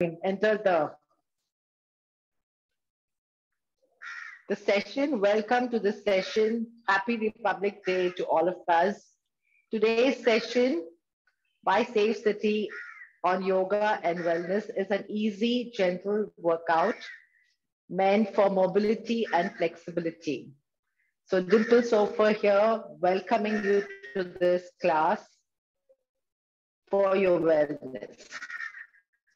enter the the session. Welcome to the session. Happy Republic Day to all of us. Today's session by Safecity on yoga and wellness is an easy, gentle workout meant for mobility and flexibility. So Dimple Sofa here, welcoming you to this class for your wellness.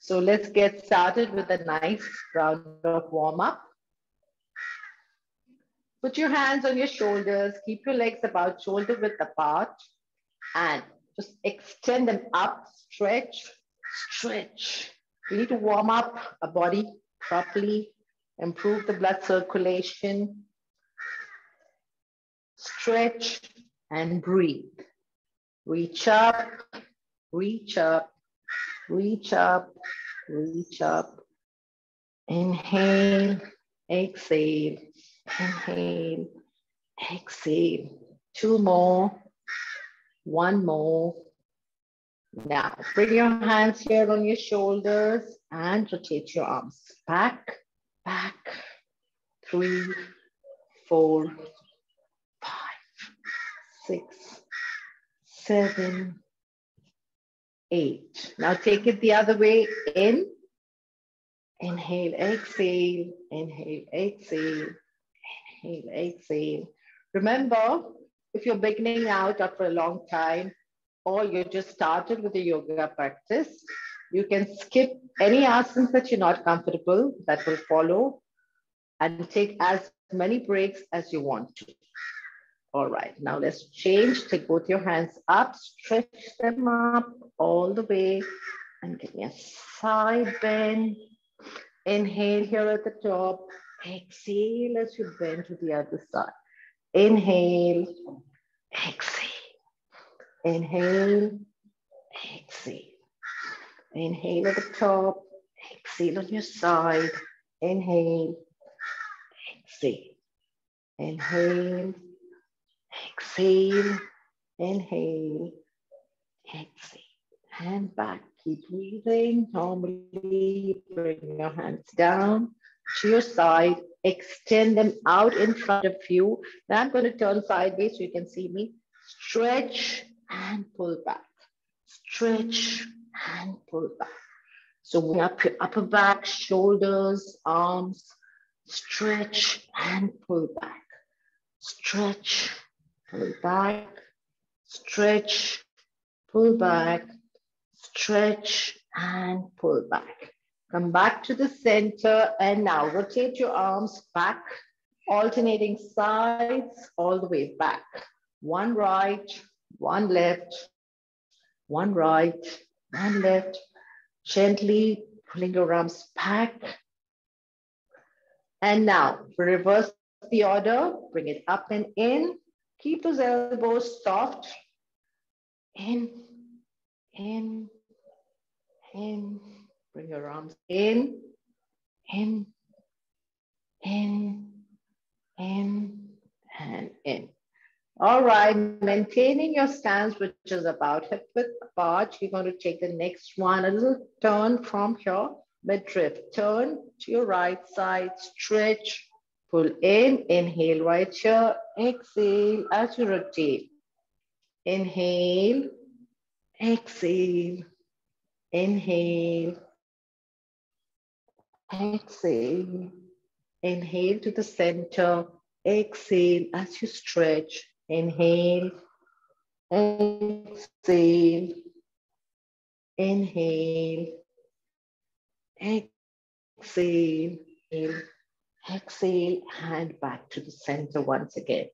So let's get started with a nice round of warm up. Put your hands on your shoulders, keep your legs about shoulder width apart and just extend them up, stretch, stretch. We need to warm up our body properly, improve the blood circulation, stretch and breathe. Reach up, reach up, reach up, reach up. Inhale, exhale, inhale, exhale. Two more, one more. Now, bring your hands here on your shoulders and rotate your arms back, back, three, four, five, six, seven, eight. Now take it the other way in. Inhale, exhale, inhale, exhale, inhale, exhale. Remember, if you're beginning out after a long time, or you just started with a yoga practice, you can skip any asanas that you're not comfortable that will follow and take as many breaks as you want to. All right, now let's change. Take both your hands up, stretch them up all the way and give me a side bend. Inhale here at the top. Exhale as you bend to the other side. Inhale, exhale. Inhale, exhale. Inhale at the top. Exhale on your side. Inhale, exhale. Inhale, Exhale, inhale, exhale, and back. Keep breathing normally. Bring your hands down to your side. Extend them out in front of you. Now I'm going to turn sideways so you can see me. Stretch and pull back. Stretch and pull back. So bring up your upper back, shoulders, arms. Stretch and pull back. Stretch pull back, stretch, pull back, stretch, and pull back. Come back to the center and now rotate your arms back, alternating sides all the way back. One right, one left, one right, one left. Gently pulling your arms back. And now reverse the order, bring it up and in, Keep those elbows soft. In, in, in. Bring your arms in, in, in, in, and in. All right, maintaining your stance, which is about hip width apart. You're going to take the next one, a little turn from here, midriff. Turn to your right side, stretch, Pull in, inhale right shoulder, exhale as you rotate. Inhale, exhale, inhale, exhale, inhale to the center, exhale as you stretch, inhale, exhale, inhale, exhale, Exhale, hand back to the center once again.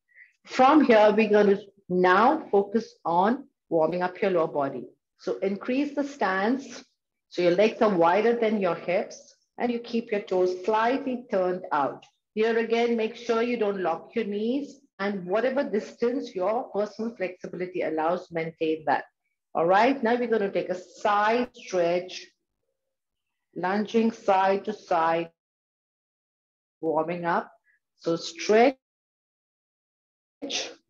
From here, we're going to now focus on warming up your lower body. So increase the stance. So your legs are wider than your hips and you keep your toes slightly turned out. Here again, make sure you don't lock your knees and whatever distance your personal flexibility allows, maintain that. All right, now we're going to take a side stretch, lunging side to side, warming up. So stretch,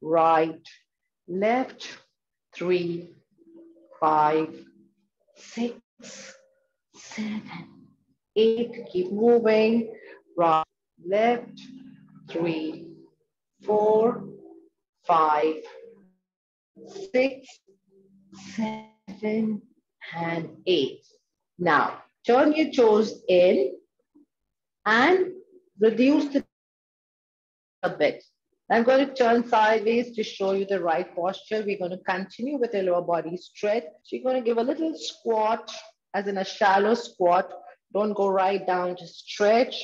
right, left, three, five, six, seven, eight. Keep moving. Right, left, three, four, five, six, seven, and eight. Now, turn your toes in and reduce the a bit. I'm going to turn sideways to show you the right posture. We're going to continue with the lower body stretch. So you're going to give a little squat, as in a shallow squat. Don't go right down, just stretch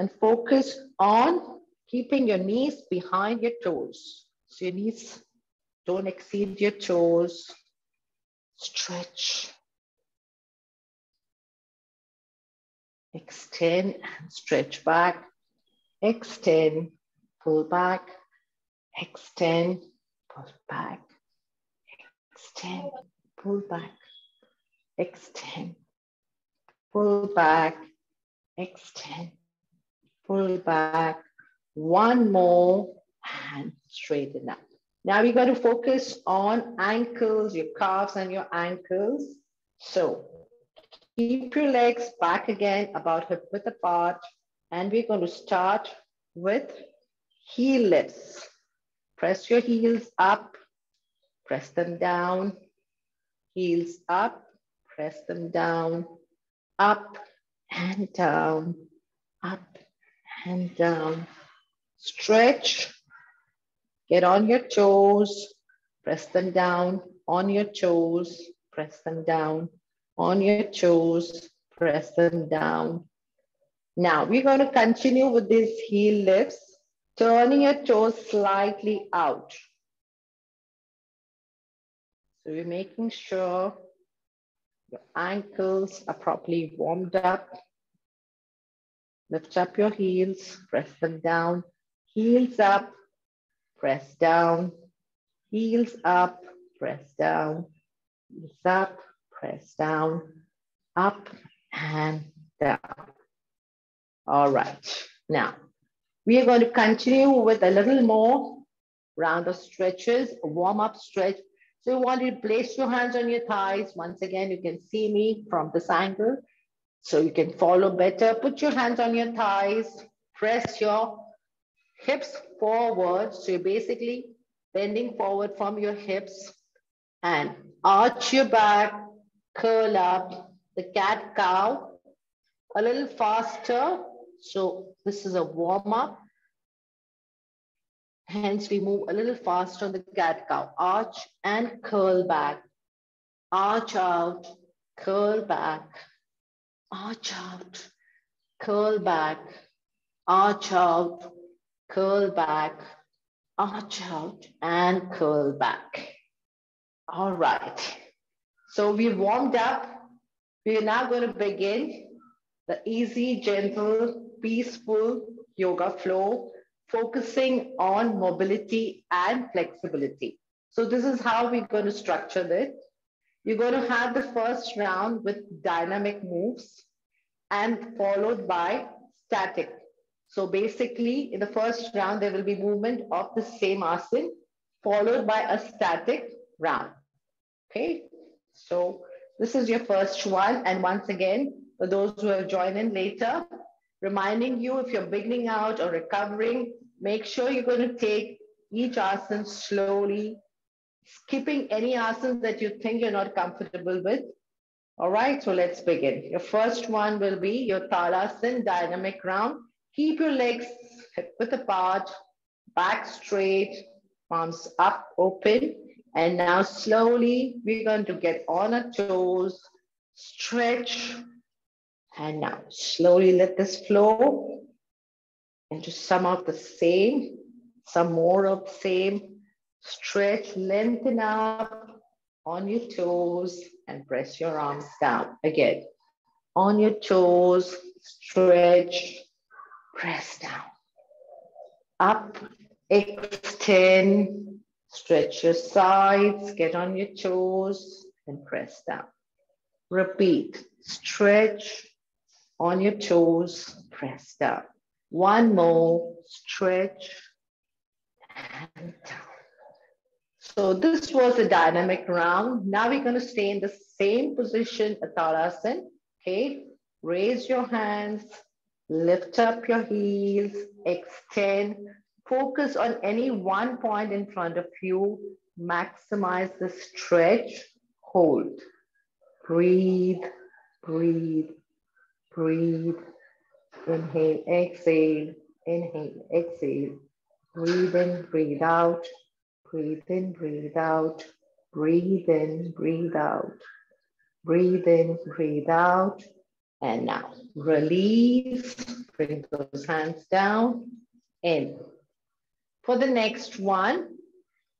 and focus on keeping your knees behind your toes. So your knees don't exceed your toes. Stretch. Extend and stretch back. Extend, pull back extend, pull back, extend, pull back, extend, pull back, extend, pull back. One more and straighten up. Now we're going to focus on ankles, your calves and your ankles. So keep your legs back again about hip width apart. And we're going to start with heel lifts. Press your heels up, press them down, heels up, press them down, up and down, up and down. Stretch, get on your toes, press them down on your toes, press them down on your toes, press them down. Now we're going to continue with these heel lifts turning your toes slightly out. So you're making sure your ankles are properly warmed up. Lift up your heels, press them down. Heels up, press down. Heels up, press down. Heels up, press down. Up and down. All right. Now, we are going to continue with a little more round of stretches, warm up stretch. So you want to place your hands on your thighs. Once again, you can see me from this angle. So you can follow better. Put your hands on your thighs. Press your hips forward. So you're basically bending forward from your hips and arch your back, curl up, the cat cow, a little faster so this is a warm up. Hence we move a little faster on the cat cow. Arch and curl back. Arch out, curl back. Arch out, curl back. Arch out, curl back. Arch out and curl back. All right. So we've warmed up. We are now going to begin the easy, gentle, peaceful yoga flow, focusing on mobility and flexibility. So this is how we're going to structure it. You're going to have the first round with dynamic moves and followed by static. So basically, in the first round, there will be movement of the same asana followed by a static round. Okay, so this is your first one. And once again, for those who have joined in later, reminding you if you're beginning out or recovering, make sure you're going to take each asana slowly, skipping any asanas that you think you're not comfortable with. All right, so let's begin. Your first one will be your Talasana dynamic round. Keep your legs hip width apart, back straight, palms up, open. And now slowly, we're going to get on our toes, stretch, and now slowly let this flow into some of the same, some more of the same. Stretch, lengthen up on your toes and press your arms down. Again, on your toes, stretch, press down. Up, extend, stretch your sides, get on your toes and press down. Repeat, stretch, on your toes, press down. One more, stretch and down. So this was a dynamic round. Now we're going to stay in the same position, Talasana. Okay. Raise your hands, lift up your heels, extend, focus on any one point in front of you, maximize the stretch, hold. Breathe, breathe, breathe. Inhale, exhale, inhale, exhale. Breathe in, breathe out, breathe in, breathe out, breathe in, breathe out, breathe in, breathe out. And now release, bring those hands down, in. For the next one,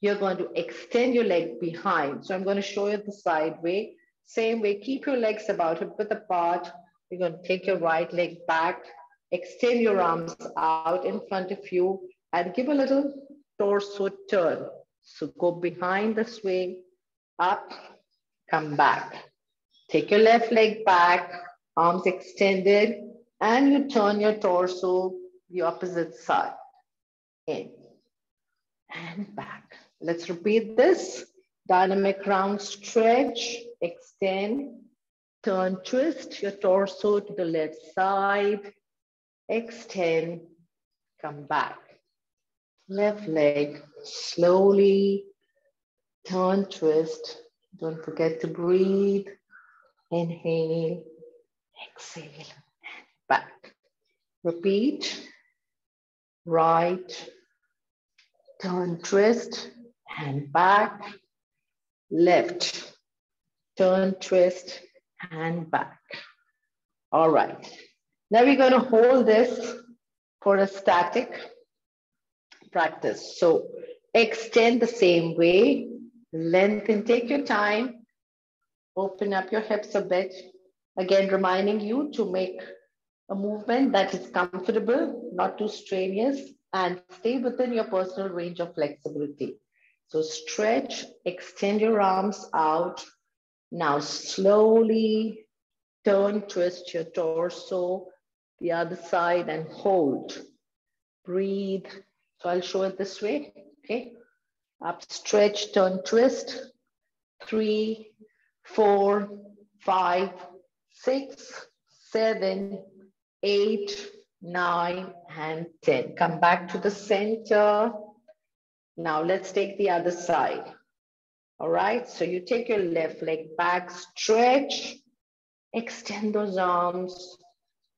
you're going to extend your leg behind. So I'm going to show you the side way. Same way, keep your legs about a bit apart. You're going to take your right leg back, extend your arms out in front of you, and give a little torso turn. So go behind the swing, up, come back. Take your left leg back, arms extended, and you turn your torso the opposite side. In and back. Let's repeat this. Dynamic round stretch, extend, turn, twist your torso to the left side, extend, come back. Left leg, slowly turn, twist. Don't forget to breathe. Inhale, exhale, back. Repeat. Right, turn, twist, and back, left, turn, twist, hand back. All right. Now we're going to hold this for a static practice. So extend the same way, lengthen, take your time, open up your hips a bit. Again, reminding you to make a movement that is comfortable, not too strenuous, and stay within your personal range of flexibility. So stretch, extend your arms out. Now slowly turn, twist your torso, the other side and hold. Breathe. So I'll show it this way, okay? Up, stretch, turn, twist. Three, four, five, six, seven, eight, nine, and 10. Come back to the center. Now let's take the other side. All right, so you take your left leg back, stretch, extend those arms.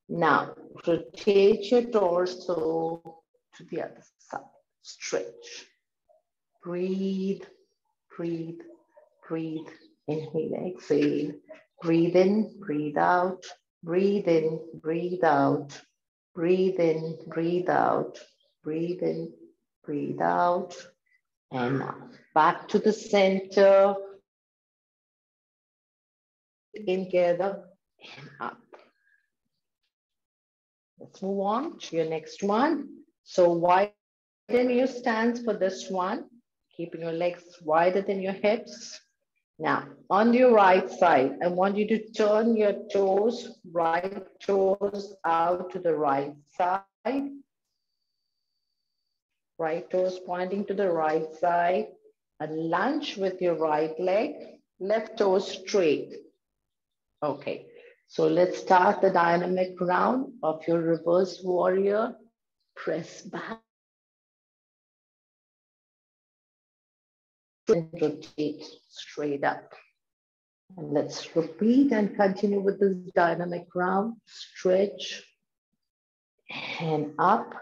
Now rotate your torso to the other side, stretch. Breathe, breathe, breathe. Inhale, exhale. Breathe in, breathe out. Breathe in, breathe out. Breathe in, breathe out. Breathe in, breathe out. And now back to the center. In together and up. Let's move on to your next one. So widen your stance for this one, keeping your legs wider than your hips. Now, on your right side, I want you to turn your toes, right toes out to the right side. Right toes pointing to the right side. And lunge with your right leg, left toe straight. Okay, so let's start the dynamic round of your reverse warrior. Press back. rotate straight up. And let's repeat and continue with this dynamic round. Stretch and up.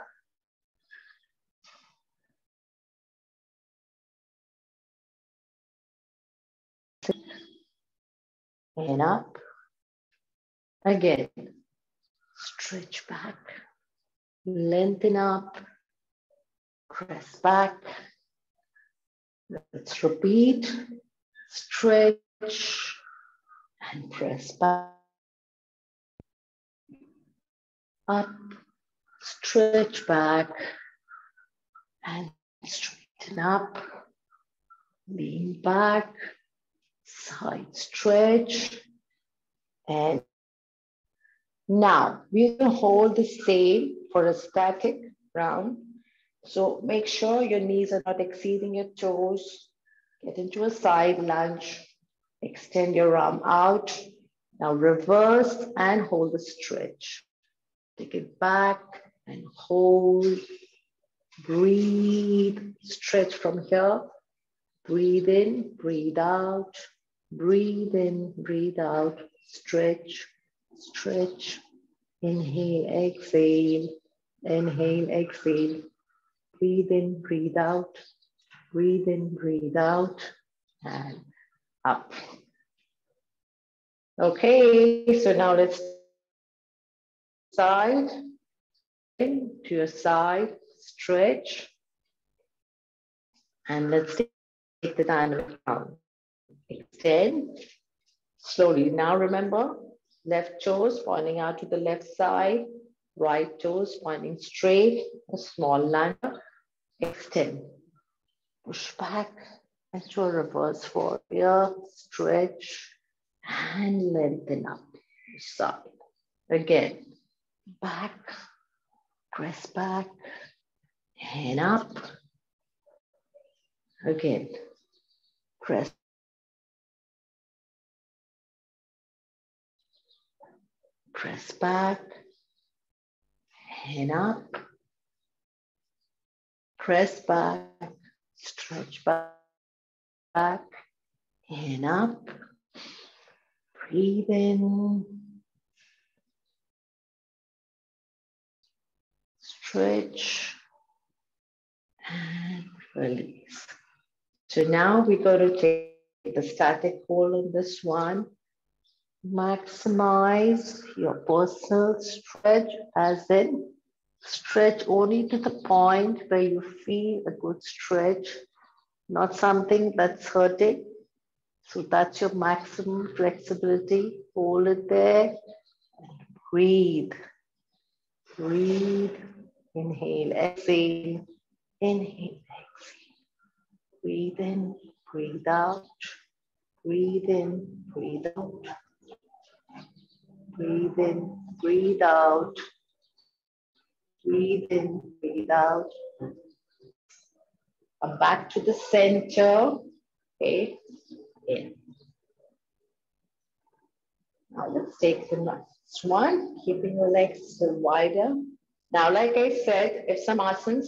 And up. Again, stretch back, lengthen up, press back, Let's repeat, stretch and press back. Up, stretch back and straighten up. Lean back, side stretch. And now we're going to hold the same for a static round. So make sure your knees are not exceeding your toes. Get into a side lunge. Extend your arm out. Now reverse and hold the stretch. Take it back and hold. Breathe, stretch from here. Breathe in, breathe out. Breathe in, breathe out. Stretch, stretch. Inhale, exhale. Inhale, exhale. Breathe in, breathe out. Breathe in, breathe out. And up. Okay, so now let's side, to your side, stretch. And let's take the dynamic round. Extend slowly. Now remember, left toes pointing out to the left side, right toes pointing straight, a small line. Extend. Push back into a reverse warrior. Stretch and lengthen up side. Again, back, press back, and up. Again, press. Press back, and up. Press back, stretch back, back, and up. Breathe in. Stretch and release. So now we're going to take the static hold on this one. Maximize your personal stretch as in stretch only to the point where you feel a good stretch, not something that's hurting so that's your maximum flexibility. Hold it there. And breathe. Breathe. Inhale, exhale. Inhale, exhale. Breathe in, breathe out. Breathe in, breathe out. Breathe in, breathe out. Breathe in, breathe out. Come back to the center. Okay in. Now let's take the next one, keeping your legs still wider. Now, like I said, if some asanas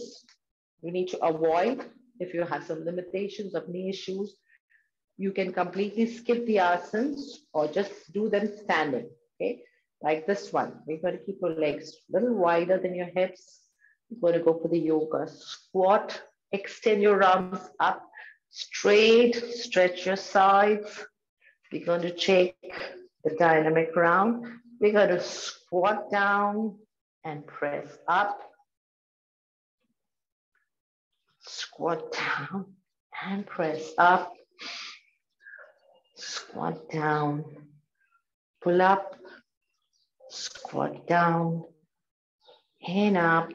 you need to avoid, if you have some limitations of knee issues, you can completely skip the asanas or just do them standing, okay? Like this one, we're going to keep your legs a little wider than your hips. We're going to go for the yoga squat, extend your arms up straight, stretch your sides. We're going to take the dynamic round. We're going to squat down and press up. Squat down and press up. Squat down, pull up, squat down, hand up,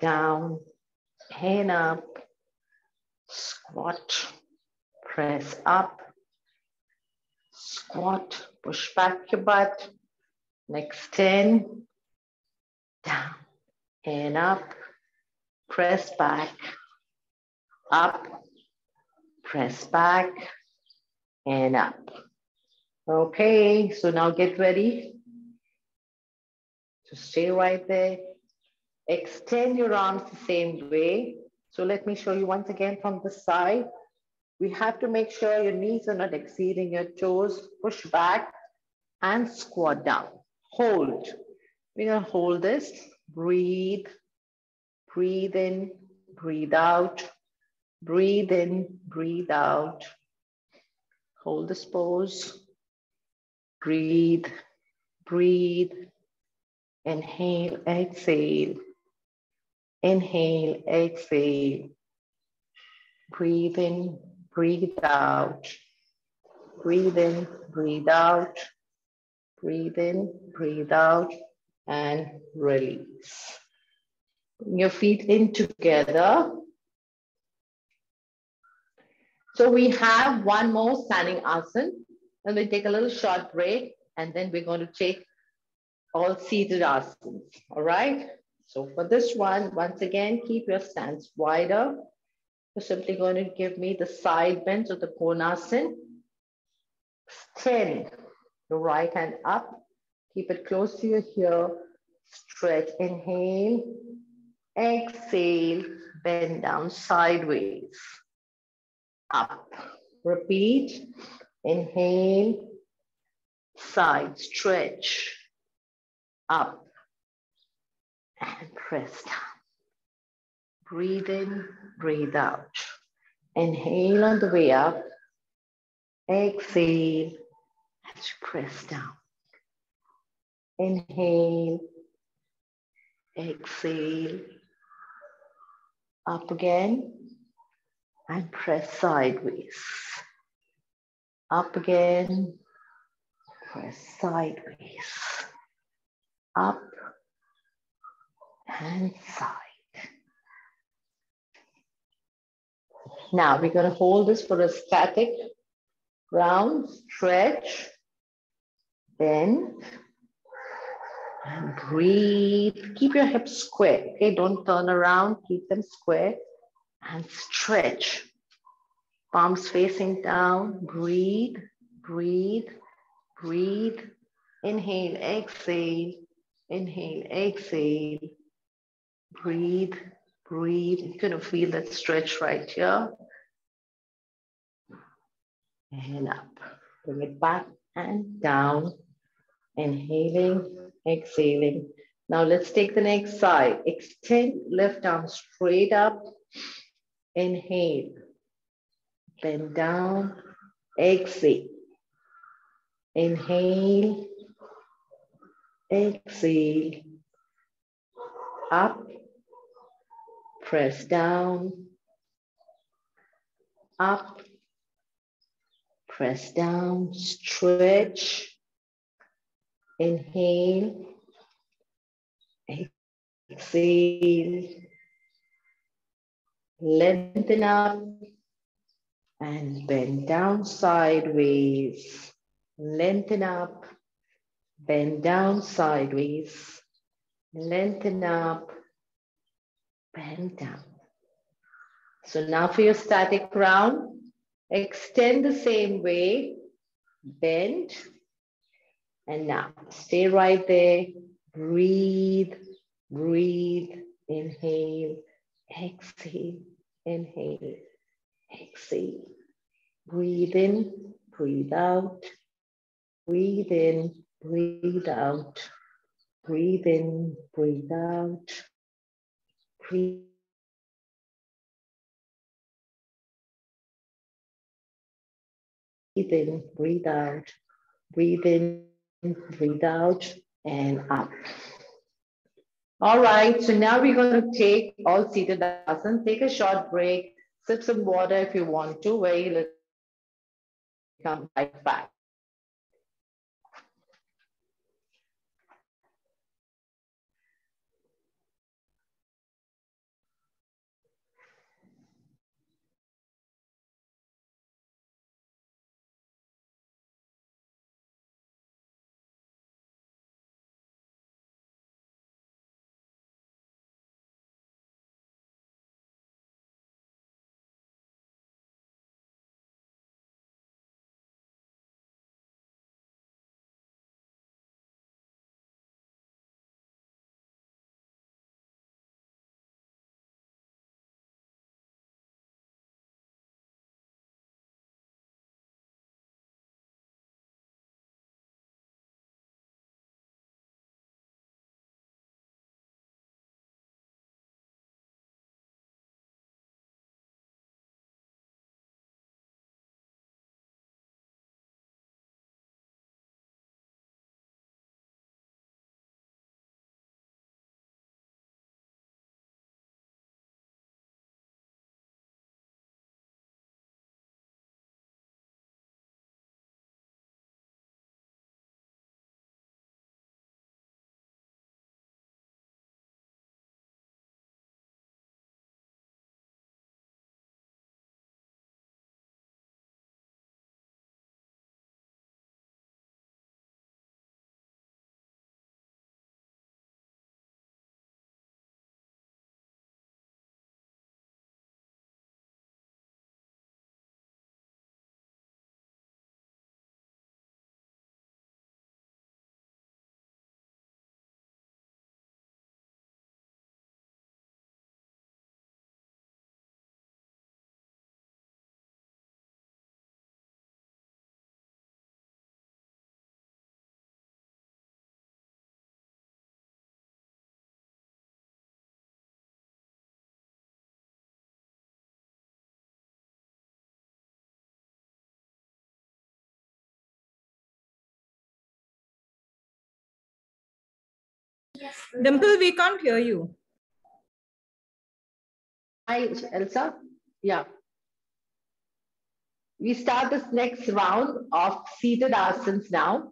down, hand up, squat, press up, squat, push back your butt, next 10, down and up, press back, up, press back, and up. Okay, so now get ready to stay right there. Extend your arms the same way. So let me show you once again from the side. We have to make sure your knees are not exceeding your toes. Push back and squat down. Hold. We're gonna hold this. Breathe. Breathe in, breathe out. Breathe in, breathe out. Hold this pose. Breathe, breathe. Inhale, exhale. Inhale, exhale. Breathe in, breathe out. Breathe in, breathe out. Breathe in, breathe out, and release. Bring your feet in together. So we have one more standing asana. And we take a little short break, and then we're going to take all seated asanas. All right? So for this one, once again, keep your stance wider. You're simply going to give me the side bends of the Konasana. Extend your right hand up. Keep it close to your heel. Stretch, inhale. Exhale, bend down sideways. Up. Repeat. Inhale. Side stretch. Up. And press down. Breathe in, breathe out. Inhale on the way up. Exhale as you press down. Inhale. Exhale. Up again and press sideways. Up again, for press sideways. Up and side. Now we're going to hold this for a static round, stretch, bend, and breathe. Keep your hips square, okay? Don't turn around, keep them square and stretch. Palms facing down, breathe, breathe, breathe. Inhale, exhale, inhale, exhale. Breathe, breathe. You're gonna feel that stretch right here. And up. Bring it back and down. Inhaling, exhaling. Now let's take the next side. Extend left arm straight up. Inhale. Bend down. Exhale. Inhale. Exhale. Up. Press down. Up. Press down. Stretch. Inhale. Exhale. Lengthen up and bend down sideways. Lengthen up, bend down sideways. Lengthen up, bend down. So now for your static round, extend the same way, bend, and now stay right there. Breathe, breathe, inhale, exhale, inhale, exhale. Breathe in, breathe out, breathe in, breathe out, breathe in, breathe out, breathe. Breathe in, breathe out, breathe in, breathe out, and up. All right, so now we're going to take all seated asana, take a short break, sip some water if you want to, where you come right back. Yes. Dimple, we can't hear you. Hi, Elsa. Yeah. We start this next round of seated asanas now.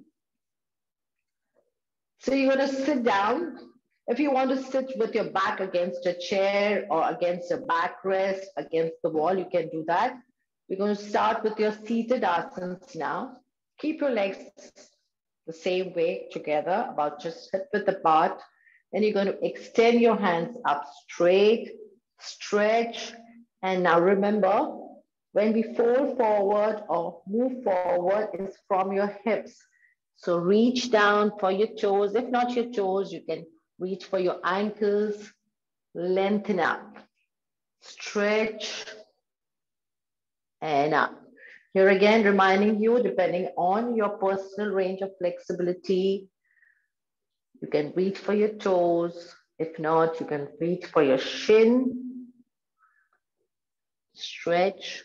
So you're going to sit down. If you want to sit with your back against a chair or against a backrest, against the wall, you can do that. We're going to start with your seated asanas now. Keep your legs the same way together, about just hip width apart. Then you're going to extend your hands up straight, stretch. And now remember, when we fall forward or move forward is from your hips. So reach down for your toes. If not your toes, you can reach for your ankles. Lengthen up. Stretch. And up. Here again, reminding you, depending on your personal range of flexibility, you can reach for your toes. If not, you can reach for your shin. Stretch.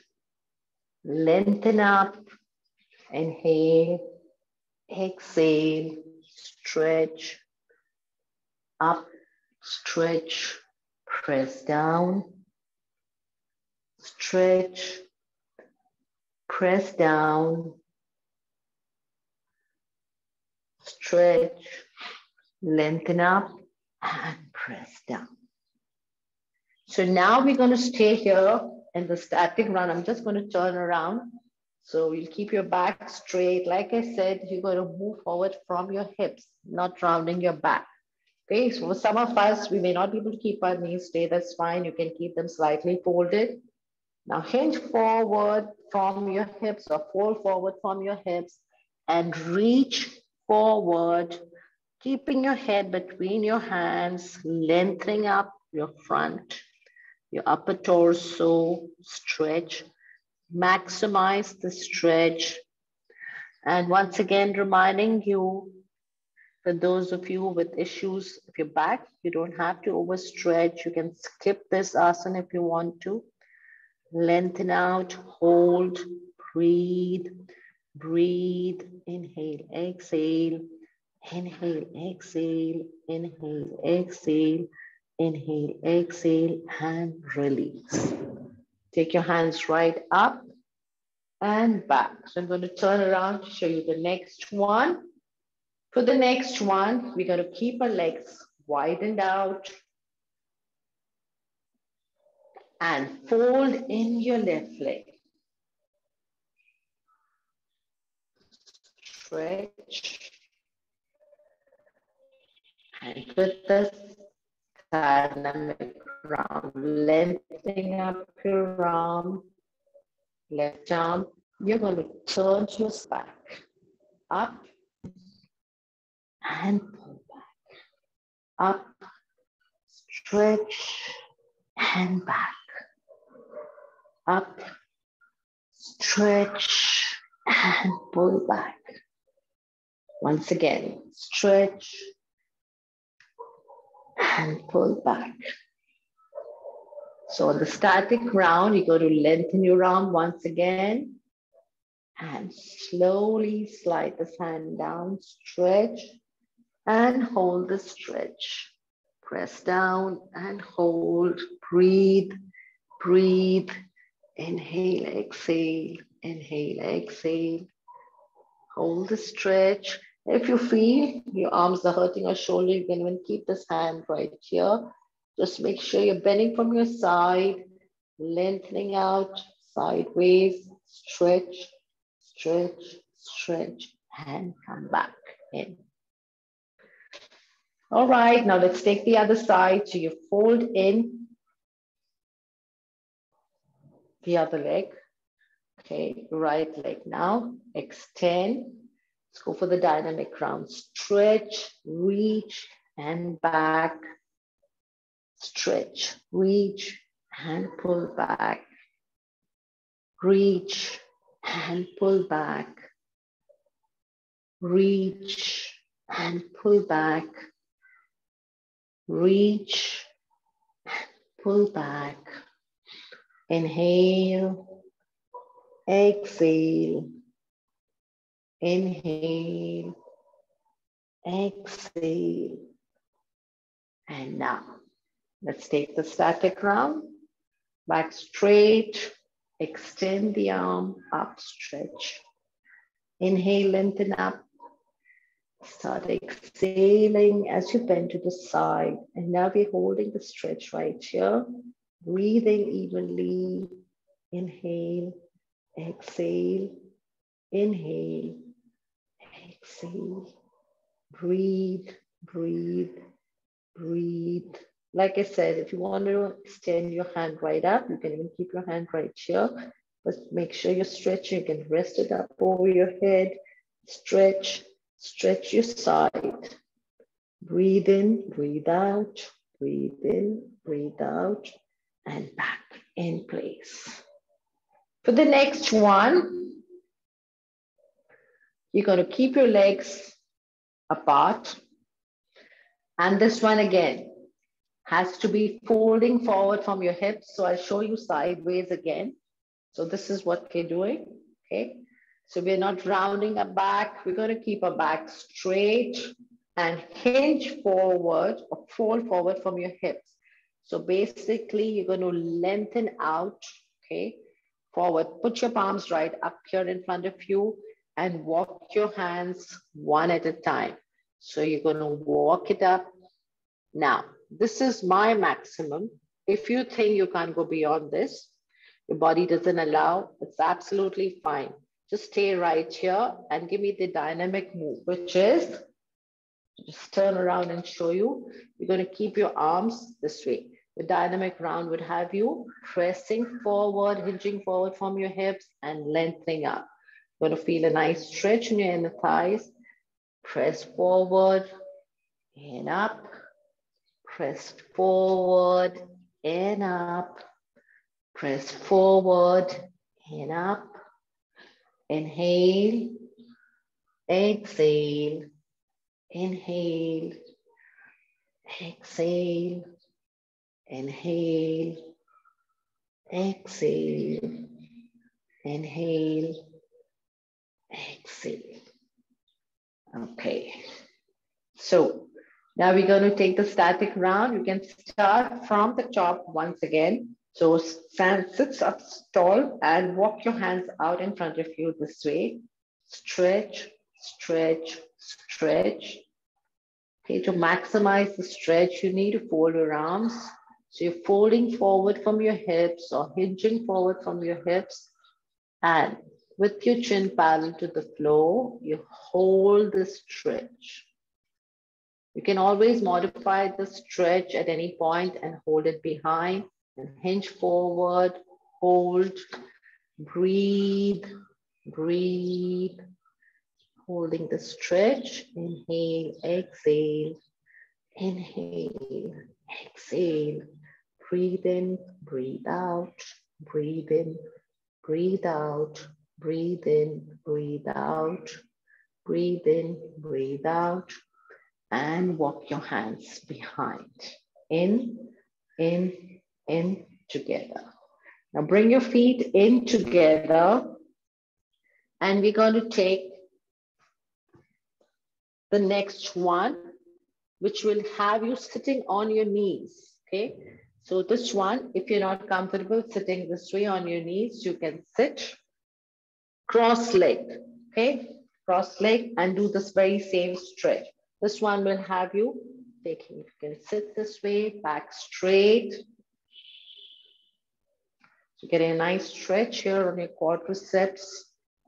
Lengthen up. Inhale exhale, stretch, up, stretch, press down, stretch, press down, stretch, lengthen up, and press down. So now we're going to stay here in the static run. I'm just going to turn around so you'll keep your back straight. Like I said, you're going to move forward from your hips, not rounding your back. Okay, so for some of us, we may not be able to keep our knees straight. That's fine. You can keep them slightly folded. Now hinge forward from your hips or fold forward from your hips and reach forward, keeping your head between your hands, lengthening up your front, your upper torso, stretch maximize the stretch. And once again, reminding you, for those of you with issues of your back, you don't have to overstretch. You can skip this asana if you want to. Lengthen out, hold, breathe, breathe, inhale, exhale, inhale, exhale, inhale, exhale, inhale, exhale, and release. Take your hands right up and back. So I'm going to turn around to show you the next one. For the next one, we're going to keep our legs widened out and fold in your left leg. Stretch and put the dynamic round, lengthening up your arm, left arm. You're going to turn your back up and pull back, up, stretch and back, up, stretch and pull back. Once again, stretch and pull back. So on the static round, you go to lengthen your arm once again and slowly slide this hand down, stretch and hold the stretch. Press down and hold, breathe, breathe, inhale, exhale, inhale, exhale. Hold the stretch. If you feel your arms are hurting or shoulder, you can even keep this hand right here just make sure you're bending from your side, lengthening out sideways, stretch, stretch, stretch, and come back in. All right, now let's take the other side. So you fold in the other leg. Okay, right leg now. Extend. Let's go for the dynamic round. Stretch, reach, and back stretch, reach and pull back, reach and pull back, reach and pull back, reach and pull back. Inhale, exhale, inhale, exhale, And now, let's take the static round. Back straight, extend the arm, up, stretch. Inhale, lengthen up. Start exhaling as you bend to the side. And now we're holding the stretch right here. Breathing evenly. Inhale, exhale, inhale, exhale. Breathe, breathe, breathe. Like I said, if you want to extend your hand right up, you can even keep your hand right here. But make sure you're stretching. You can rest it up over your head. Stretch, stretch your side. Breathe in, breathe out, breathe in, breathe out, and back in place. For the next one, you're going to keep your legs apart. And this one again has to be folding forward from your hips. So I'll show you sideways again. So this is what we're doing, okay? So we're not rounding our back. We're gonna keep our back straight and hinge forward or fold forward from your hips. So basically you're gonna lengthen out, okay? Forward, put your palms right up here in front of you and walk your hands one at a time. So you're gonna walk it up. Now, this is my maximum. If you think you can't go beyond this, your body doesn't allow, it's absolutely fine. Just stay right here and give me the dynamic move, which is, just turn around and show you. You're gonna keep your arms this way. The dynamic round would have you pressing forward, hinging forward from your hips and lengthening up. You're gonna feel a nice stretch in your inner thighs. Press forward and up. Press forward and up. Press forward and up. Inhale, exhale, inhale, exhale, inhale, exhale, inhale, exhale. Okay, so now we're going to take the static round. You can start from the top once again. So stand, sit up tall and walk your hands out in front of you this way. Stretch, stretch, stretch. Okay, to maximize the stretch, you need to fold your arms. So you're folding forward from your hips or hinging forward from your hips. And with your chin parallel to the floor, you hold the stretch. You can always modify the stretch at any point and hold it behind and hinge forward, hold, breathe, breathe, holding the stretch. Inhale, exhale, inhale, exhale. Breathe in, breathe out, breathe in, breathe out, breathe in, breathe out, breathe in, breathe out, and walk your hands behind. In, in, in together. Now bring your feet in together and we're going to take the next one, which will have you sitting on your knees, okay? So this one, if you're not comfortable sitting this way on your knees, you can sit cross leg, okay? Cross leg and do this very same stretch. This one will have you taking, you can sit this way, back straight, so getting a nice stretch here on your quadriceps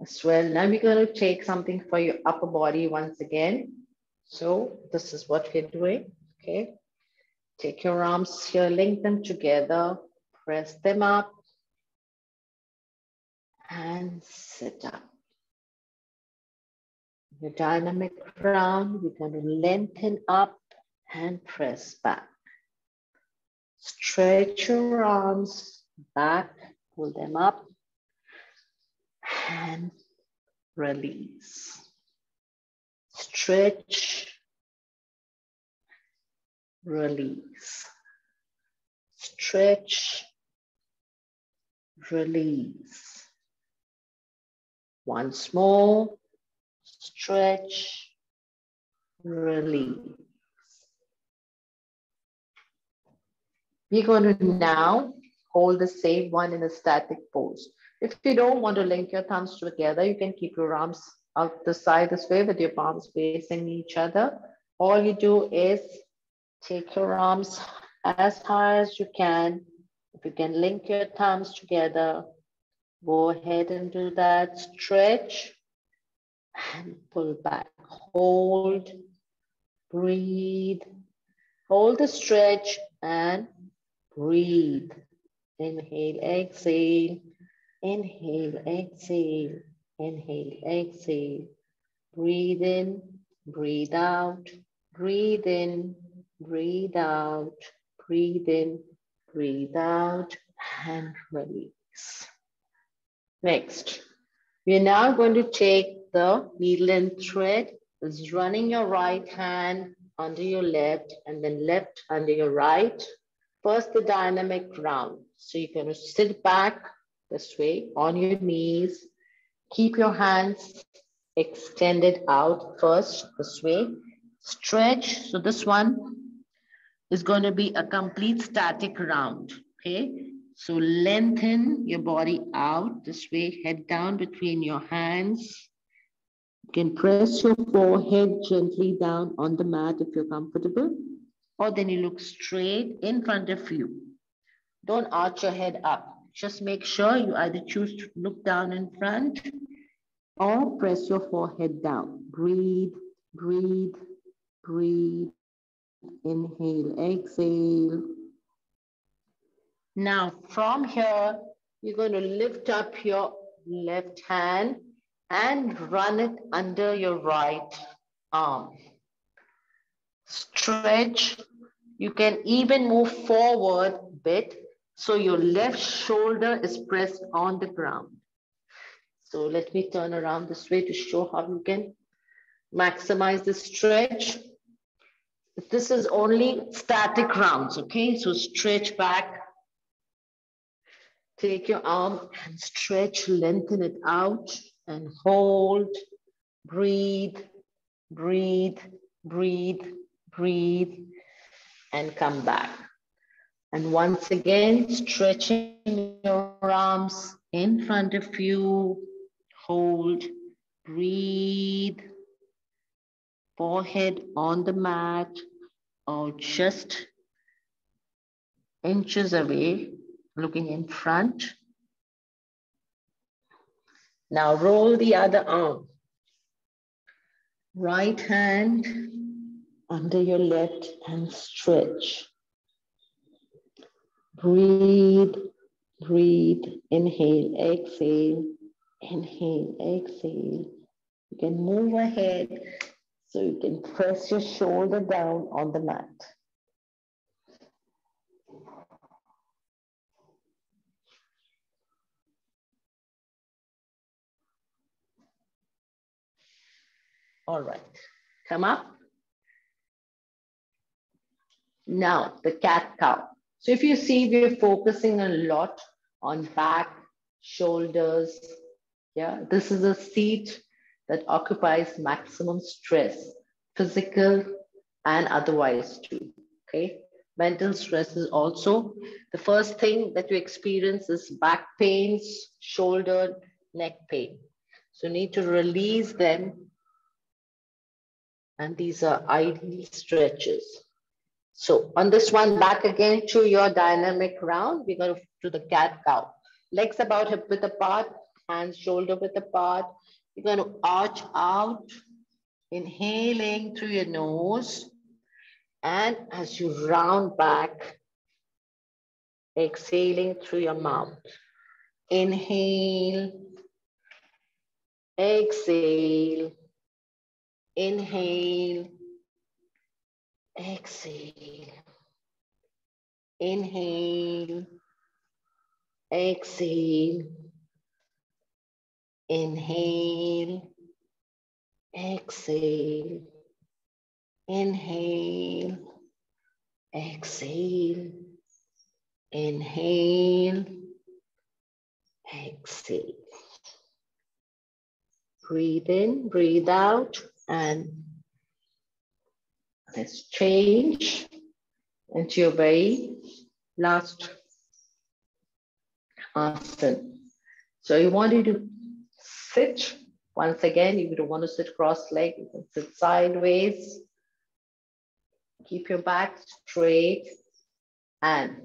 as well. Now we're going to take something for your upper body once again. So this is what we're doing, okay? Take your arms here, link them together, press them up, and sit up. Your dynamic round, we're going to lengthen up and press back. Stretch your arms back, pull them up, and release. Stretch, release. Stretch, release. Once more, stretch, release. We're going to now hold the same one in a static pose. If you don't want to link your thumbs together, you can keep your arms out the side this way with your palms facing each other. All you do is take your arms as high as you can. If you can link your thumbs together, go ahead and do that. Stretch and pull back. Hold, breathe, hold the stretch and breathe. Inhale, exhale, inhale, exhale, inhale, exhale. Breathe in, breathe out, breathe in, breathe out, breathe in, breathe out, and release. Next, we're now going to take the needle and thread, is running your right hand under your left and then left under your right. First, the dynamic round. So you're going to sit back this way on your knees. Keep your hands extended out first this way. Stretch. So this one is going to be a complete static round. Okay. So lengthen your body out this way, head down between your hands. You can press your forehead gently down on the mat if you're comfortable, or then you look straight in front of you. Don't arch your head up. Just make sure you either choose to look down in front or press your forehead down. Breathe, breathe, breathe. Inhale, exhale. Now from here, you're going to lift up your left hand and run it under your right arm. Stretch. You can even move forward a bit so your left shoulder is pressed on the ground. So let me turn around this way to show how you can maximize the stretch. This is only static rounds, okay? So stretch back. Take your arm and stretch, lengthen it out and hold. Breathe, breathe, breathe, breathe, and come back. And once again, stretching your arms in front of you. Hold, breathe. Forehead on the mat or just inches away, looking in front. Now roll the other arm. Right hand under your left and stretch. Breathe, breathe, inhale, exhale, inhale, exhale. You can move ahead so you can press your shoulder down on the mat. All right, come up. Now, the cat cow. So if you see, we're focusing a lot on back, shoulders. Yeah, this is a seat that occupies maximum stress, physical and otherwise too, okay? Mental stress is also, the first thing that you experience is back pains, shoulder, neck pain. So you need to release them. And these are ideal stretches. So on this one, back again to your dynamic round, we're going to the cat cow. Legs about hip width apart, hands shoulder width apart. You're going to arch out, inhaling through your nose. And as you round back, exhaling through your mouth. Inhale, exhale, inhale, Exhale. Inhale. Exhale. Inhale. Exhale. Inhale. Exhale. Inhale. Exhale. Breathe in, breathe out, and Let's change into your very last asana. So you want to sit. Once again, you don't want to sit cross-legged, you can sit sideways. Keep your back straight and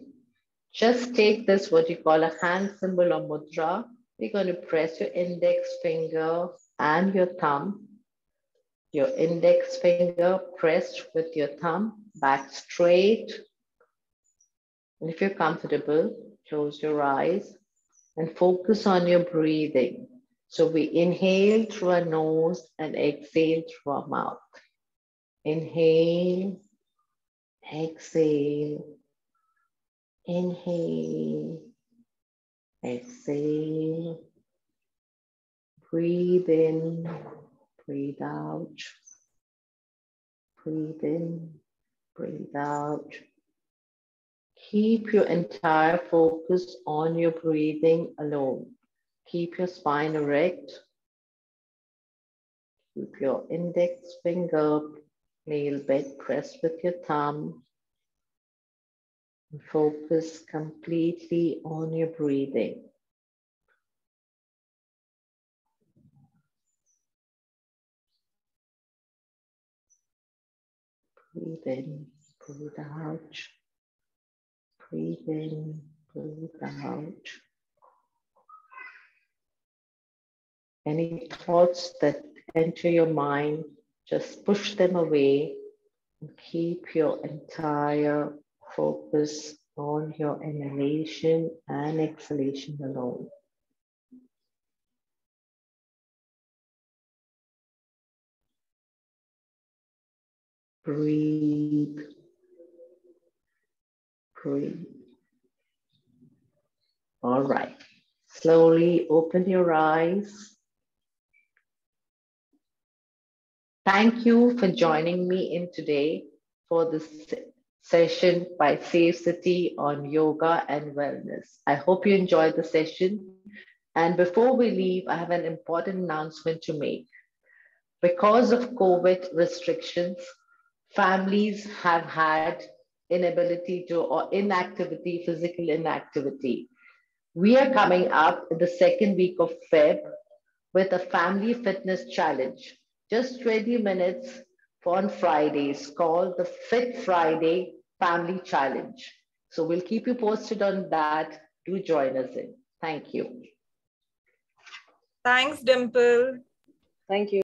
just take this, what you call a hand symbol or mudra. You're going to press your index finger and your thumb. Your index finger pressed with your thumb, back straight. And if you're comfortable, close your eyes and focus on your breathing. So we inhale through our nose and exhale through our mouth. Inhale, exhale, inhale, exhale, breathe in, breathe out, breathe in, breathe out. Keep your entire focus on your breathing alone. Keep your spine erect. Keep your index finger, nail bed pressed with your thumb. Focus completely on your breathing. Breathe in, breathe out. Breathe in, breathe out. Any thoughts that enter your mind, just push them away and keep your entire focus on your inhalation and exhalation alone. Breathe Breathe. All right. Slowly open your eyes. Thank you for joining me in today for this session by Safecity on yoga and wellness. I hope you enjoyed the session. And before we leave, I have an important announcement to make. Because of COVID restrictions, families have had inability to or inactivity, physical inactivity. We are coming up in the second week of Feb with a family fitness challenge, just 20 minutes on Fridays called the Fit Friday Family Challenge. So we'll keep you posted on that. Do join us in. Thank you. Thanks, Dimple. Thank you.